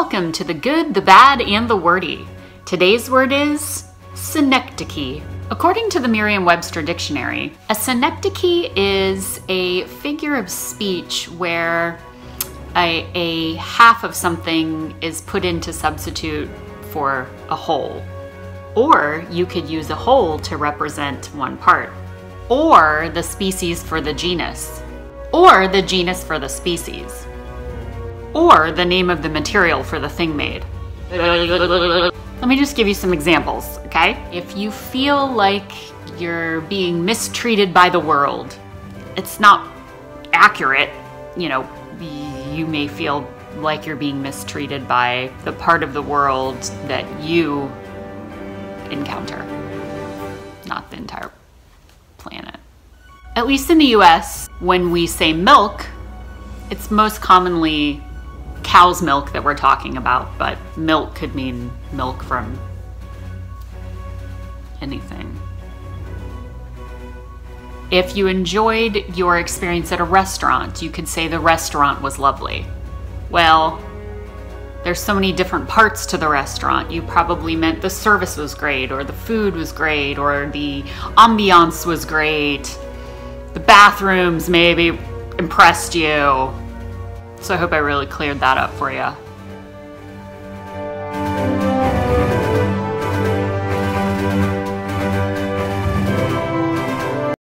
Welcome to the good, the bad, and the wordy. Today's word is synecdoche. According to the Merriam Webster Dictionary, a synecdoche is a figure of speech where a, a half of something is put in to substitute for a whole. Or you could use a whole to represent one part. Or the species for the genus. Or the genus for the species. Or the name of the material for the thing made. Let me just give you some examples, okay? If you feel like you're being mistreated by the world, it's not accurate, you know, you may feel like you're being mistreated by the part of the world that you encounter, not the entire planet. At least in the US, when we say milk, it's most commonly cow's milk that we're talking about, but milk could mean milk from anything. If you enjoyed your experience at a restaurant, you could say the restaurant was lovely. Well, there's so many different parts to the restaurant. You probably meant the service was great, or the food was great, or the ambiance was great. The bathrooms maybe impressed you. So I hope I really cleared that up for you.